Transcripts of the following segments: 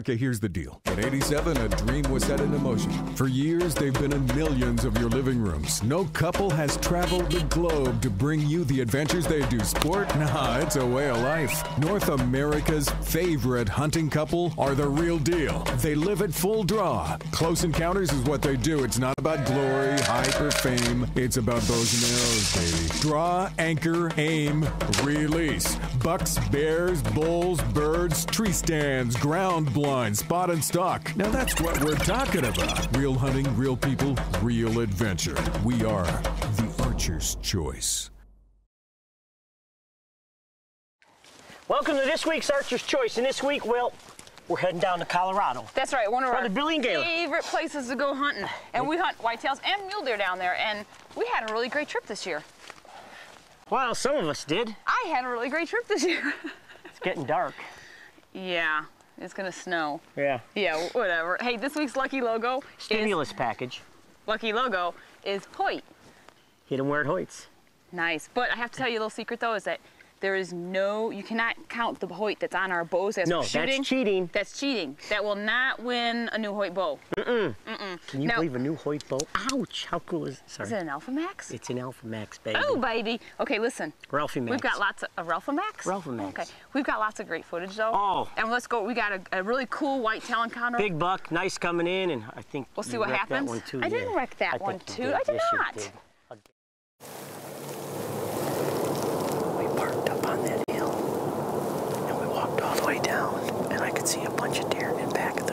Okay, here's the deal. At 87, a dream was set into motion. For years, they've been in millions of your living rooms. No couple has traveled the globe to bring you the adventures they do. Sport? Nah, it's a way of life. North America's favorite hunting couple are the real deal. They live at full draw. Close encounters is what they do. It's not about glory, hype, or fame. It's about those arrows, baby. Draw, anchor, aim, release. Bucks, bears, bulls, birds, tree stands, ground blind, spot and stock. Now that's what we're talking about. Real hunting, real people, real adventure. We are the Archer's Choice. Welcome to this week's Archer's Choice. And this week, well, we're heading down to Colorado. That's right, one of our Billy and Gayla. favorite places to go hunting. And we hunt whitetails and mule deer down there. And we had a really great trip this year. Well, some of us did. I had a really great trip this year. It's getting dark. yeah, it's gonna snow. Yeah. Yeah, whatever. Hey, this week's lucky logo Stimulus package. lucky logo is Hoyt. Hit them where it hoits. Nice. But I have to tell you a little secret though is that there is no you cannot count the Hoyt that's on our bows as No, we're that's shooting. cheating. That's cheating. That will not win a new Hoyt bow. Mm mm. Can you Now- believe a new Hoyt bow? Ouch! How cool is Sorry. Is it an Alpha Max? It's an Alpha Max, baby. Oh, baby. Okay, listen. Ralphie Max. We've got lots of a Ralpha Max. Ralpha Max. Okay, we've got lots of great footage though. Oh. And let's go. We got a, a really cool white whitetail encounter. Big buck, nice coming in, and I think We'll see what happens. That one too, I didn't wreck that I one too. did. I did Yes, not. did. We parked up on that hill, and we walked all the way down, and I could see a bunch of deer in back of the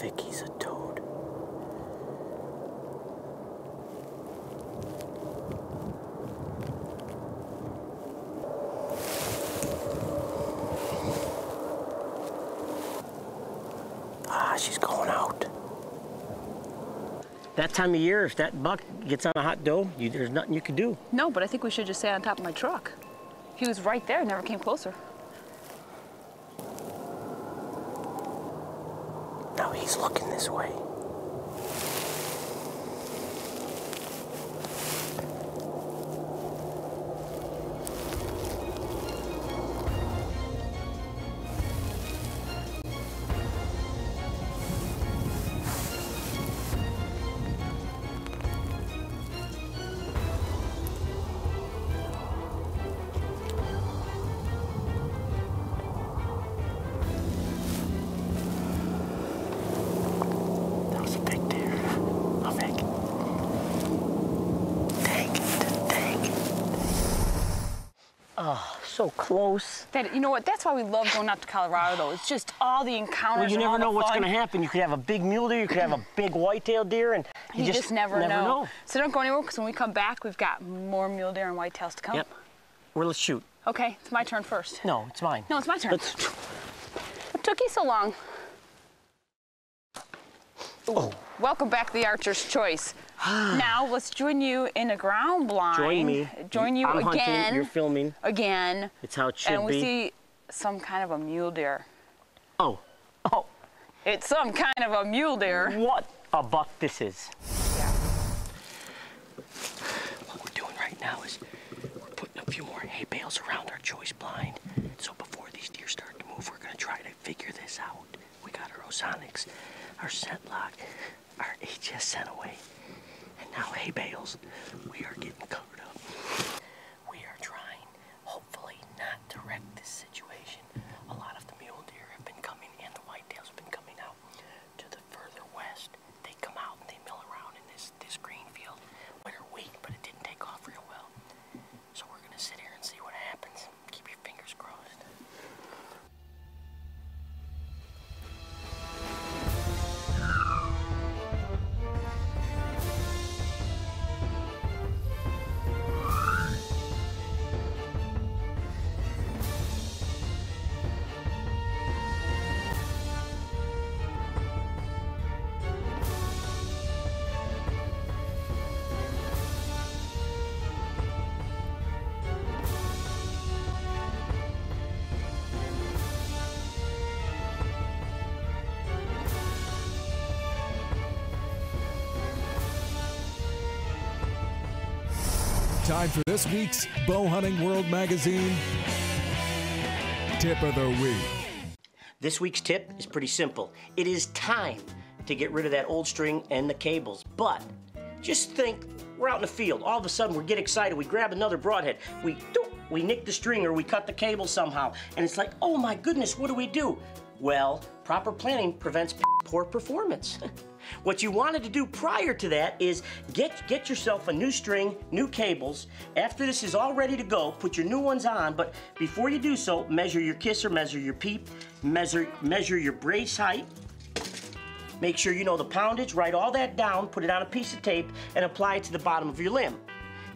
Vicki's a toad. Ah, she's going out. That time of year, if that buck gets on a hot doe, you, there's nothing you can do. No, but I think we should just stay on top of my truck. He was right there, never came closer. Now he's looking this way. So close. That you know what? That's why we love going out to Colorado. though. It's just all the encounters. Well, you never know what's going to happen. You could have a big mule deer, you could have a big white-tailed deer, and You, you, just, never, know. So don't go anywhere because when we come back, we've got more mule deer and whitetails to come. Yep. Well, let's shoot. Okay, it's my turn first. No, it's mine. No, it's my turn. Let's. What took you so long? Oh, Welcome back to the Archer's Choice. now let's join you in a ground blind. join me. Join you I'm again. hunting. You're filming. again. It's how it should and we be. see some kind of a mule deer. Oh, oh, It's some kind of a mule deer. what a buck this is. What we're doing right now is we're putting a few more hay bales around our choice blind. So before these deer start to move, we're gonna try to figure this out. We got our Ozonics, our ScentLok, our HS scent away, and now hay bales. We are getting Time for this week's Bow Hunting World Magazine Tip of the Week. This week's tip is pretty simple. It is time to get rid of that old string and the cables. But just think, we're out in the field. All of a sudden, we get excited. We grab another broadhead. We we nick the string or we cut the cable somehow, and it's like, oh my goodness, what do we do? Well, proper planning prevents poor performance. what you wanted to do prior to that is get get yourself a new string, new cables. After this is all ready to go, put your new ones on, but before you do so, measure your kisser, measure your peep, measure measure your brace height. Make sure you know the poundage, write all that down, put it on a piece of tape, and apply it to the bottom of your limb.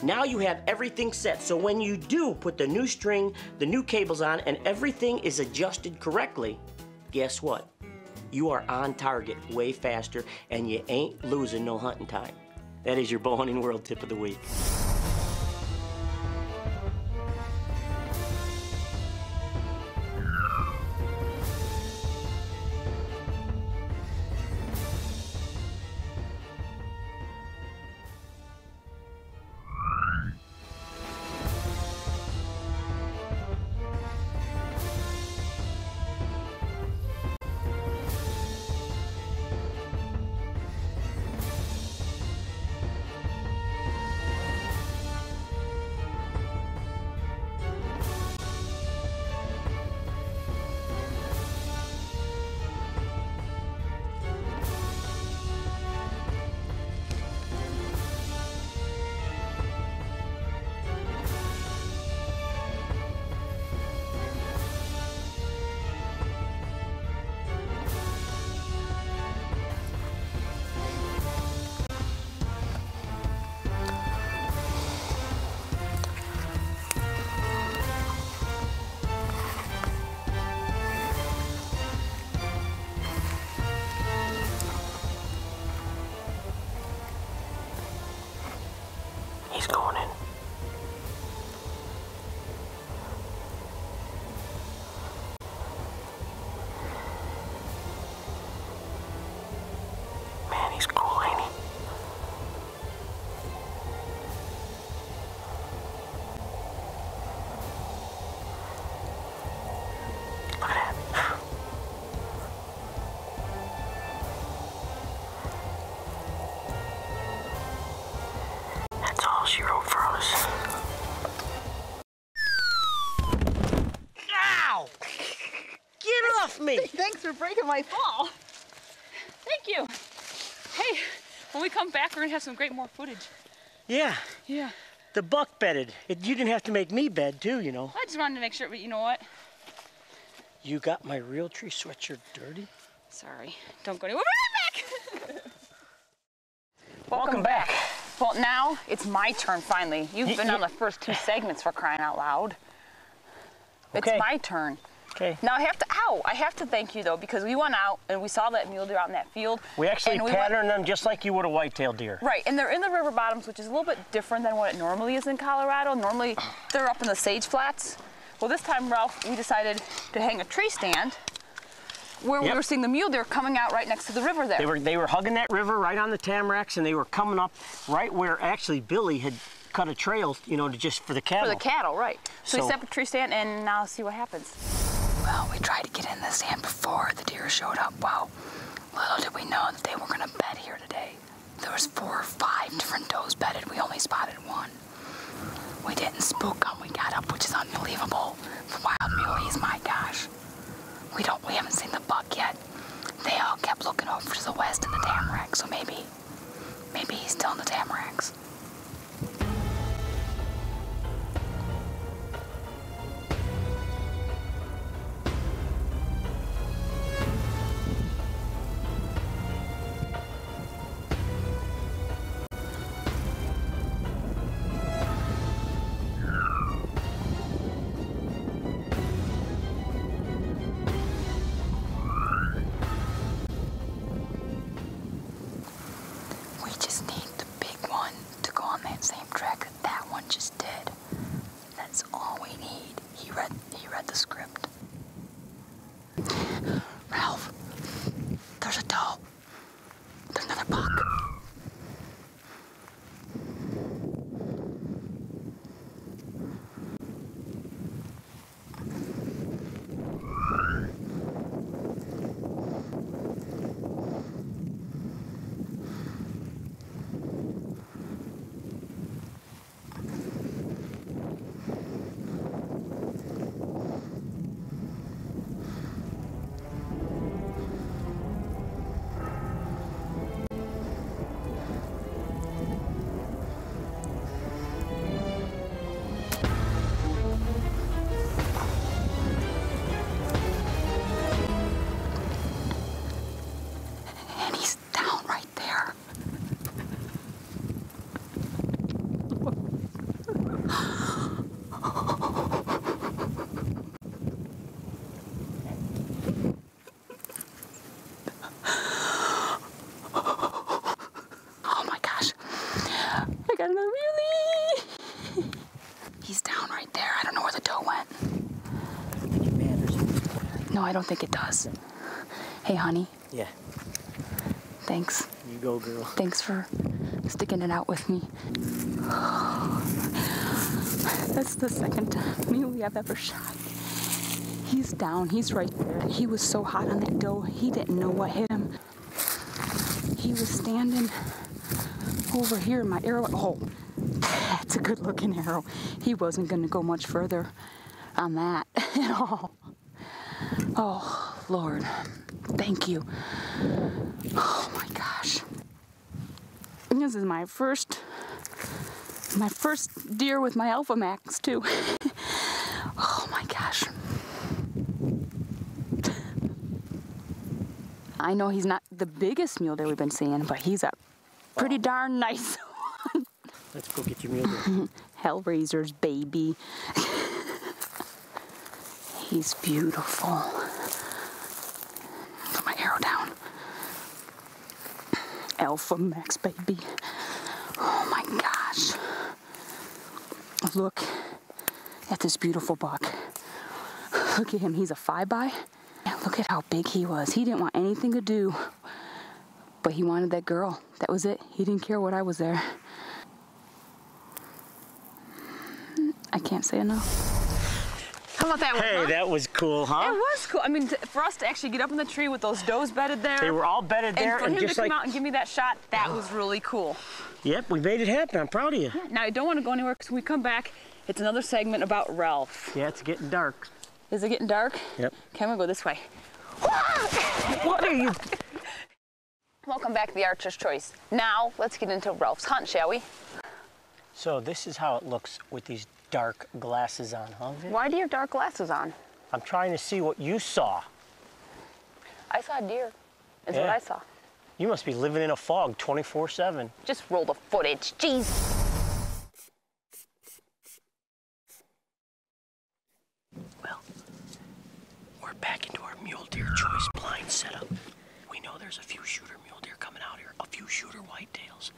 Now you have everything set, so when you do put the new string, the new cables on, and everything is adjusted correctly, guess what? You are on target way faster, and you ain't losing no hunting time. That is your bow hunting world tip of the week. Me! Thanks for breaking my fall. Thank you. Hey, when we come back, we're gonna have some great more footage. Yeah, Yeah. The buck bedded. It, you didn't have to make me bed too, you know. I just wanted to make sure, but you know what? You got my Realtree sweatshirt dirty. Sorry. Don't go anywhere. We're back! Welcome back. Well, now it's my turn finally. You've Ye- been ye- on the first two segments for crying out loud. Okay. It's my turn. Okay. Now I have to, ow, I have to thank you though because we went out and we saw that mule deer out in that field. We actually and we went- patterned them just like you would a white-tailed deer. Right, and they're in the river bottoms, which is a little bit different than what it normally is in Colorado. Normally, they're up in the sage flats. Well, this time, Ralph, we decided to hang a tree stand where we were seeing the mule deer coming out right next to the river there. They were they were hugging that river right on the tamaracks, and they were coming up right where actually Billy had cut a trail, you know, to just for the cattle. for the cattle, right. So, we set up a tree stand, and now see what happens. Well, we tried to get in the sand before the deer showed up. Well, little did we know that they were gonna bed here today. There was four or five different does bedded. We only spotted one. We didn't spook them. We got up, which is unbelievable for wild muleys. My gosh, we don't. We haven't seen the buck yet. They all kept looking over to the west in the tamaracks. So maybe, maybe he's still in the tamaracks. The script. Got another. He's down right there. I don't know where the doe went. No, I don't think it does. Hey, honey. Yeah, Thanks. you go, girl. Thanks for sticking it out with me. That's the second muley I've ever shot. He's down. He's right there. He was so hot on that doe, he didn't know what hit him. He was standing over here. My arrow. Oh, that's a good looking arrow. He wasn't going to go much further on that at all. Oh, Lord. Thank you. Oh my gosh. This is my first my first deer with my Alpha Max too. oh my gosh. I know he's not the biggest mule deer we've been seeing, but he's a pretty darn nice Let's go get your mule deer. Hellraiser's baby. He's beautiful. Put my arrow down. Alpha Max, baby. Oh my gosh. Look at this beautiful buck. Look at him. He's a five by. Look at how big he was. He didn't want anything to do, but he wanted that girl. That was it. He didn't care what I was there. I can't say enough. How about that one? Hey, huh? that was cool, huh? It was cool. I mean, t- for us to actually get up in the tree with those does bedded there. They were all bedded and there, for and him to come like, out and give me that shot, that was really cool. yep, we made it happen. I'm proud of you. Now I don't want to go anywhere because when we come back, it's another segment about Ralph. Yeah, it's getting dark. Is it getting dark? Yep. Okay, I'm gonna go this way. What are you? Welcome back to the Archer's Choice. Now let's get into Ralph's hunt, shall we? So this is how it looks with these dark glasses on, huh? Why do you have dark glasses on? I'm trying to see what you saw. I saw a deer. Is what I saw. You must be living in a fog 24/7. Just roll the footage. Jeez. Well, we're back into our mule deer choice blind setup. We know there's a few shooter mule deer coming out here, a few shooter whitetails.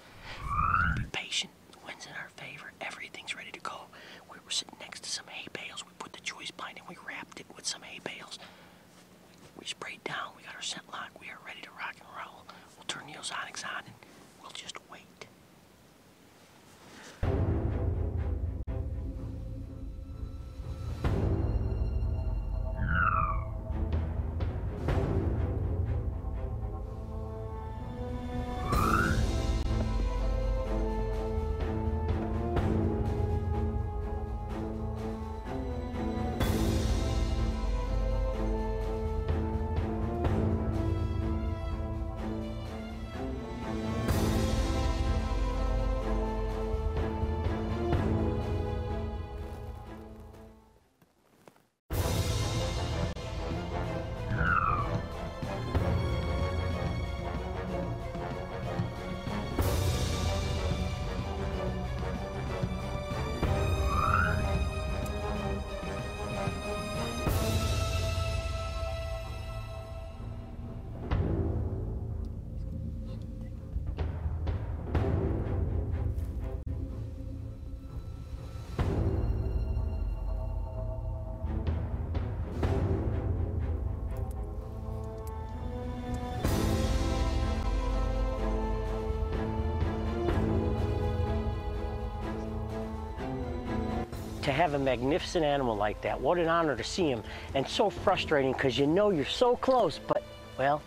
To have a magnificent animal like that, what an honor to see him. And so frustrating because you know you're so close, but, well,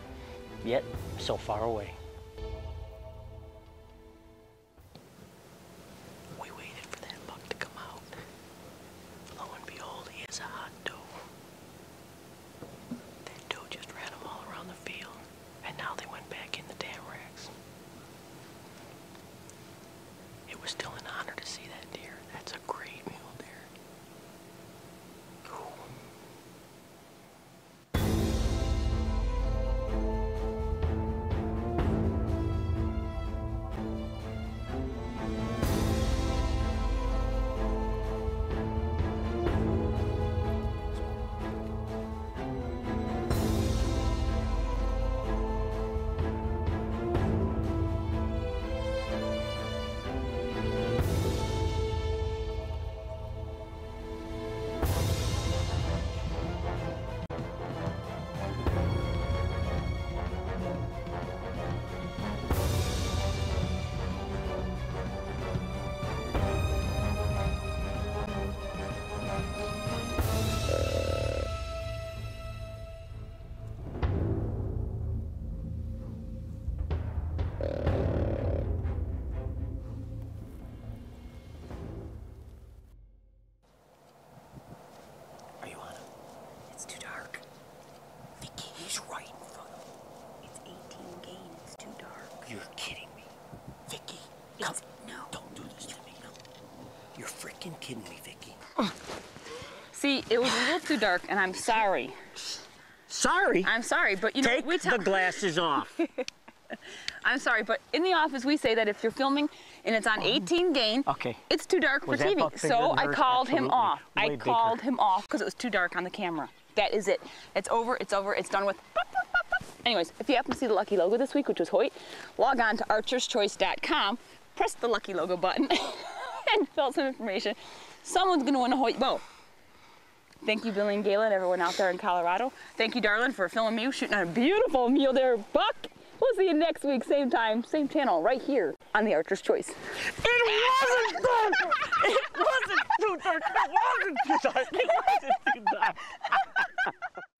yet so far away. Vicki, right in front of him. It's 18 gain. It's too dark. You're kidding me. Vicki, come. No. Don't do this to me. No. You're freaking kidding me, Vicki. See, it was a little too dark, and I'm sorry. Sorry. I'm sorry, but you know Take we tell. the glasses off. I'm sorry, but in the office we say that if you're filming and it's on 18 gain, Okay. it's too dark Was for TV. So I hers? called him Absolutely. off. I Way bigger. called him off because it was too dark on the camera. That is it. It's over. It's over. It's done with. Anyways, if you happen to see the lucky logo this week, which was Hoyt, log on to archerschoice.com, press the lucky logo button, and fill out some information. Someone's gonna win a Hoyt bow. Thank you, Billy and Galen, everyone out there in Colorado. Thank you, darling, for filming me shooting a beautiful mule deer buck. We'll see you next week, same time, same channel, right here on the Archer's Choice. It wasn't. It wasn't too dark. It wasn't too dark. It wasn't too dark.